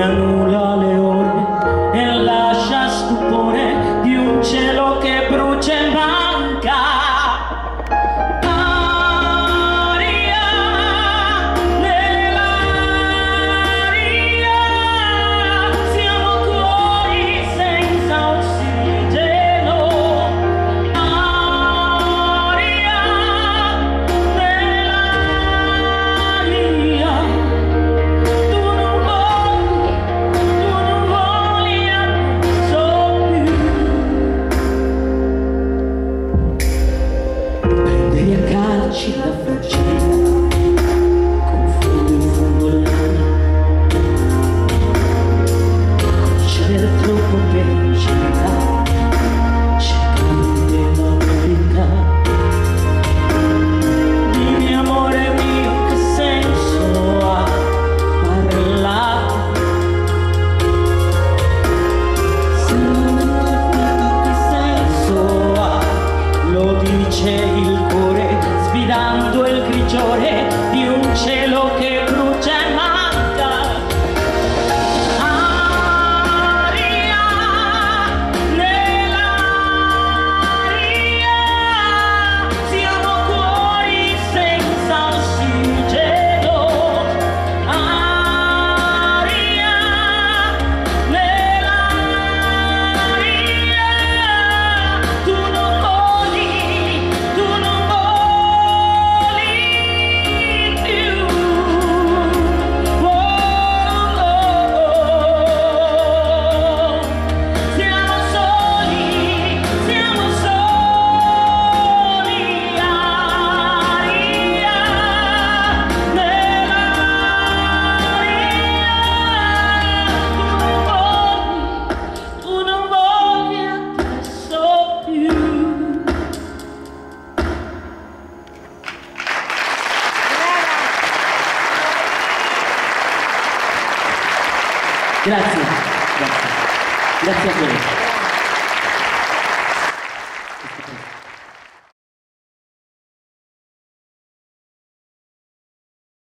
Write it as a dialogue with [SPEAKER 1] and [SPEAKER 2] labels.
[SPEAKER 1] Diyen ulale orada she loved her child. Grazie. Grazie, Grazie a voi.